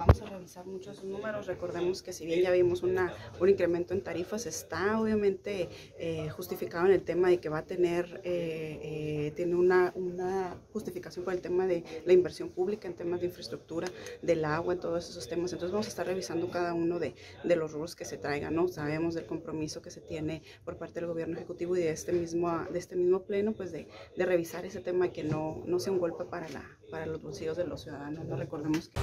vamos a revisar muchos números. Recordemos que si bien ya vimos una, un incremento en tarifas, está obviamente eh, justificado en el tema de que va a tener, eh, eh, tiene una, una justificación por el tema de la inversión pública en temas de infraestructura, del agua, en todos esos temas. Entonces vamos a estar revisando cada uno de, de los rubros que se traigan, ¿no? Sabemos del compromiso que se tiene por parte del gobierno ejecutivo y de este mismo, de este mismo pleno, pues de, de revisar ese tema y que no, no sea un golpe para, la, para los bolsillos de los ciudadanos. No recordemos que...